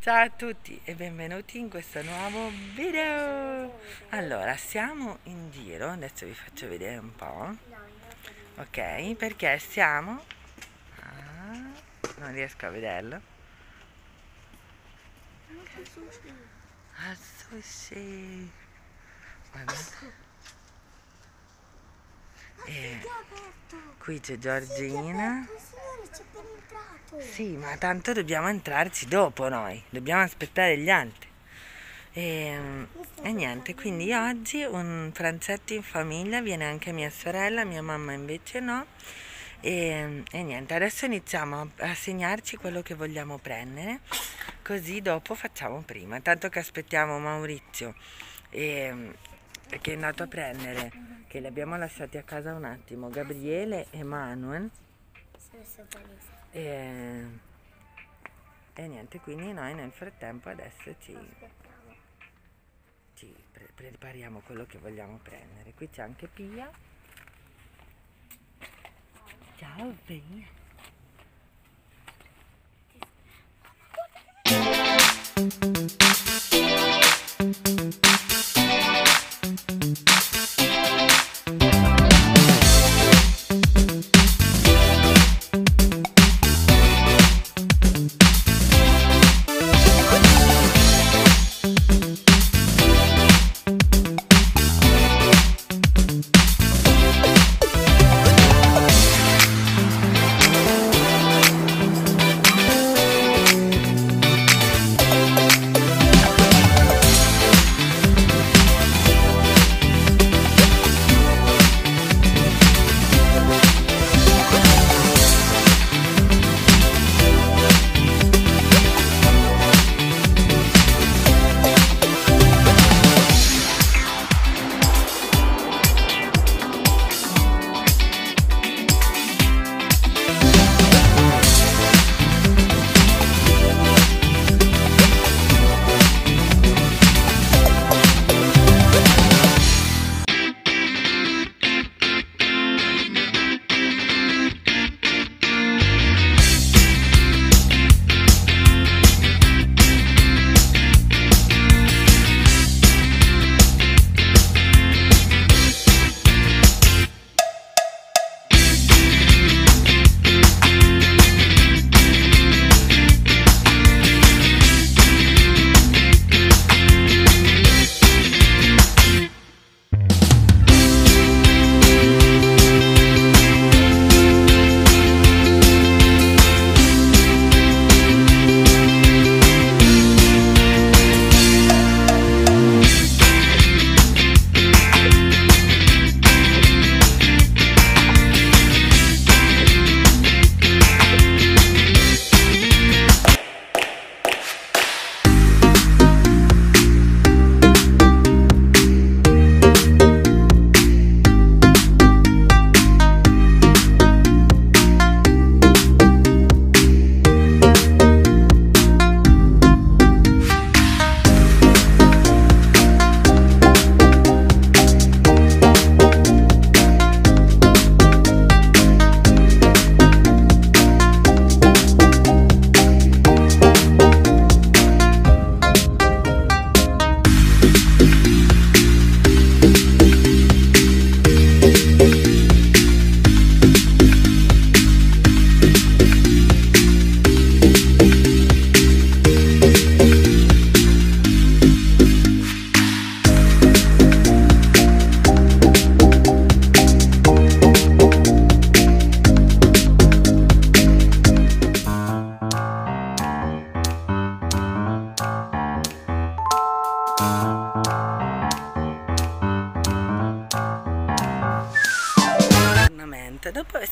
Ciao a tutti e benvenuti in questo nuovo video. Allora, siamo in giro, adesso vi faccio vedere un po'. Ok, perché siamo... Ah, non riesco a vederlo. Al sushi. Guarda. E qui c'è Giorgina. Sì, ma tanto dobbiamo entrarci dopo noi, dobbiamo aspettare gli altri. E, e, niente, quindi oggi un pranzetto in famiglia, viene anche mia sorella, mia mamma invece no. E, e niente, adesso iniziamo a segnarci quello che vogliamo prendere, così dopo facciamo prima. Tanto che aspettiamo Maurizio e, che è andato a prendere, che li abbiamo lasciati a casa un attimo, Gabriele e Manuel. E, e niente, quindi noi nel frattempo adesso ci, ci pre prepariamo quello che vogliamo prendere. Qui c'è anche Pia. Ciao Pia. dopo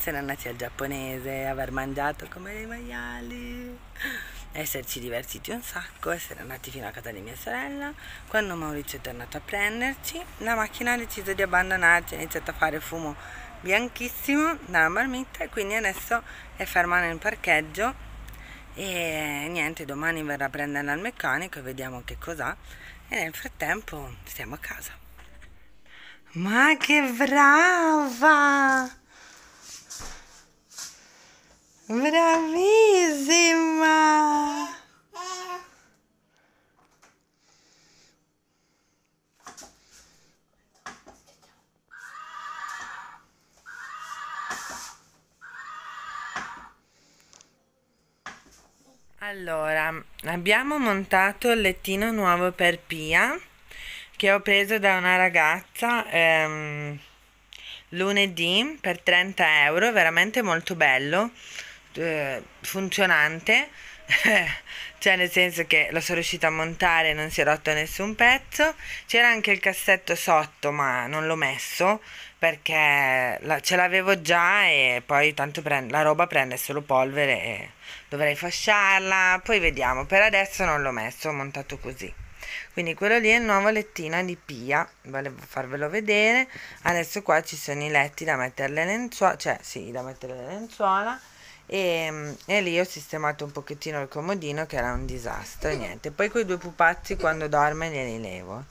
essere andati al giapponese, aver mangiato come dei maiali, esserci divertiti un sacco, essere andati fino a casa di mia sorella, quando Maurizio è tornato a prenderci, la macchina ha deciso di abbandonarci, ha iniziato a fare fumo bianchissimo dalla marmitta e quindi adesso è ferma nel parcheggio e niente, domani verrà a prenderla al meccanico e vediamo che cos'ha e nel frattempo stiamo a casa. Ma che brava! Bravissima! Allora, abbiamo montato il lettino nuovo per Pia che ho preso da una ragazza ehm, lunedì per 30 euro, veramente molto bello eh, funzionante, cioè nel senso che lo sono riuscita a montare, non si è rotto nessun pezzo, c'era anche il cassetto sotto ma non l'ho messo perché la, ce l'avevo già e poi tanto prende, la roba prende solo polvere e dovrei fasciarla, poi vediamo, per adesso non l'ho messo, ho montato così. Quindi quello lì è il nuovo lettino di Pia volevo farvelo vedere. Adesso qua ci sono i letti da mettere le lenzuola cioè sì da mettere le lenzuola e, e, lì ho sistemato un pochettino il comodino che era un disastro niente. Poi quei due pupazzi quando dorme li levo.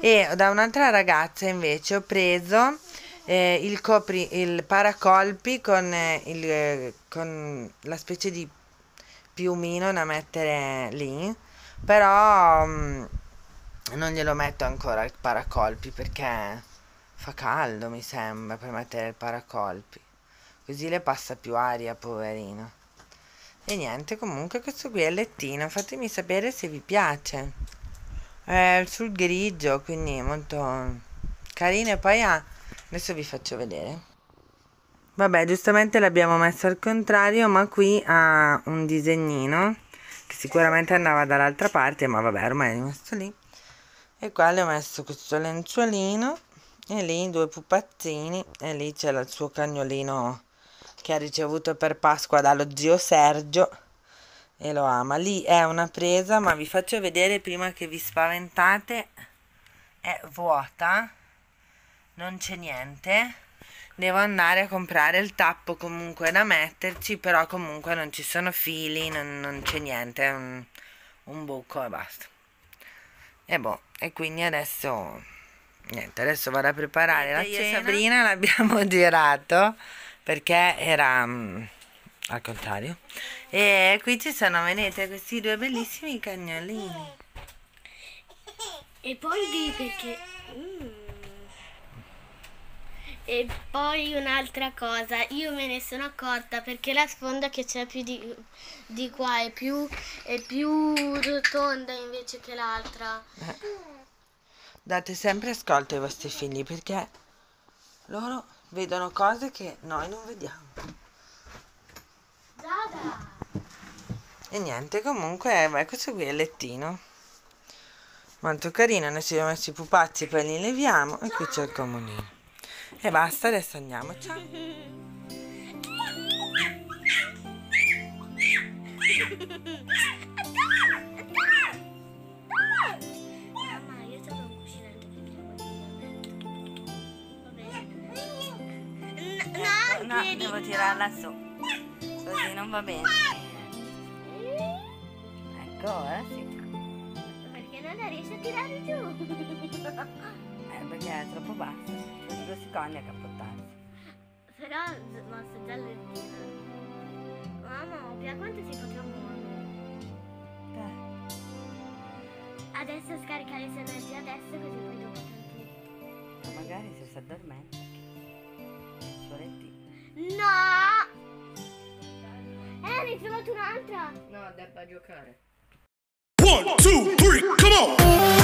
E da un'altra ragazza invece ho preso eh, il, copri, il paracolpi con, eh, il, eh, con la specie di piumino da mettere lì. Però mm, non glielo metto ancora il paracolpi perché fa caldo mi sembra per mettere il paracolpi così le passa più aria poverino. E niente comunque questo qui è il lettino. Fatemi sapere se vi piace. È sul grigio quindi molto carino. E poi ha adesso vi faccio vedere. Vabbè giustamente l'abbiamo messo al contrario ma qui ha un disegnino che sicuramente andava dall'altra parte ma vabbè ormai è rimasto lì. E qua le ho messo questo lenzuolino e lì due pupazzini e lì c'è il suo cagnolino che ha ricevuto per Pasqua dallo zio Sergio e lo ama. Lì è una presa ma vi faccio vedere prima che vi spaventate. È vuota non c'è niente. Devo andare a comprare il tappo comunque da metterci però comunque non ci sono fili non, non c'è niente è un, un buco e basta. E boh e quindi adesso niente adesso vado a preparare la cena. Sabrina l'abbiamo girato perché era um, al contrario e qui ci sono vedete questi due bellissimi cagnolini e poi di perché mm. E poi un'altra cosa, io me ne sono accorta perché la sponda che c'è più di, di qua è più, è più rotonda invece che l'altra. Eh. Date sempre ascolto ai vostri figli perché loro vedono cose che noi non vediamo. Dada! E niente, comunque, beh, questo qui è il lettino. Molto carino, ne siamo messi i pupazzi, poi li leviamo e qui c'è il comodino. E basta, adesso andiamo. Ciao. No, no, devo tirarla su. Così non va bene. Ecco, ora sì. Perché non la riesci a tirare giù? Eh, perché è troppo basso. Questi due secondi a capottarsi. Però mosso già le Mamma, via quanto si potrà muovere? Eh. Adesso scarica le sue energie adesso così poi dopo. Ma magari se si addormenta. Lettino. No! Eh, ne hai trovato un'altra! No, debba giocare. One, two, three, come on!